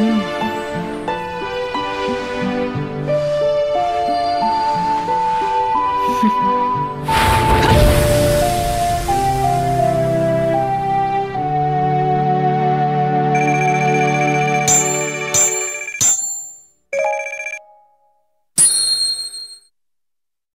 Mm.